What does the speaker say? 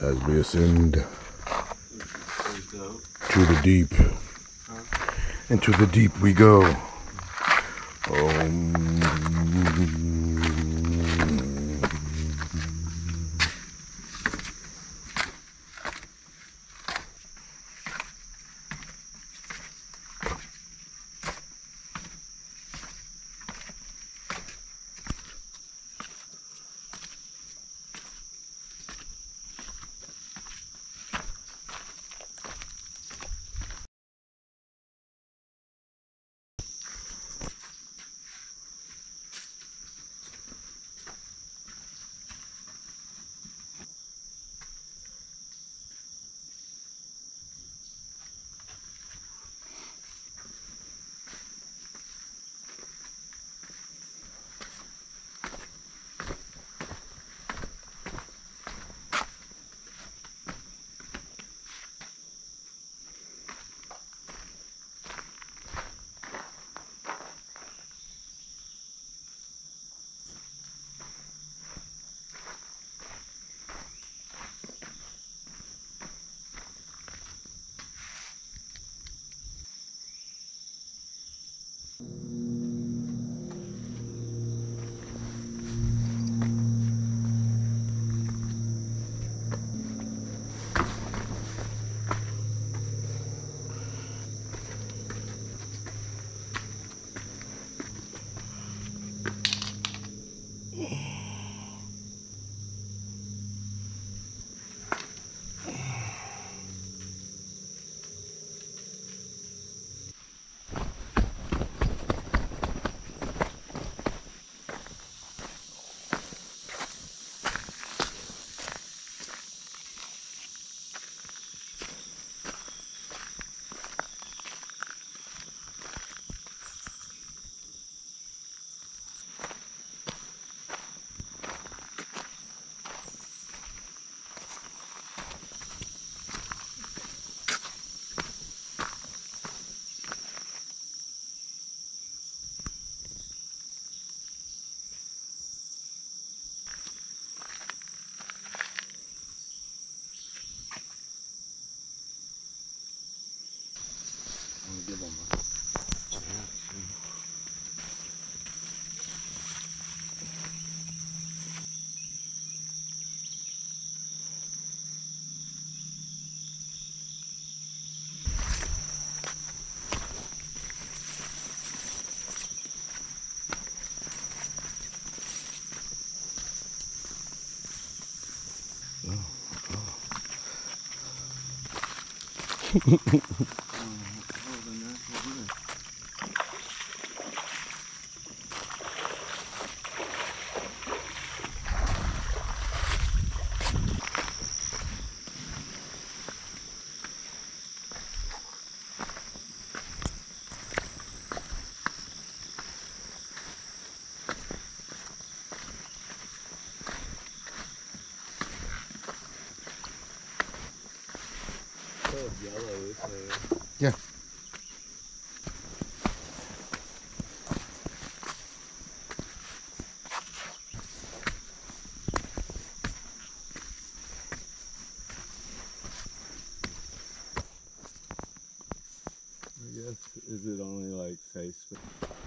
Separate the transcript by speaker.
Speaker 1: as we ascend to the deep. Into the deep we go. Um, Yeah.
Speaker 2: I is it only like Facebook?